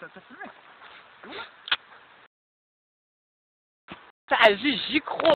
Ça, ça filmait. Vas-y, j'y crois.